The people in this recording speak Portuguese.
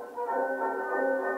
Música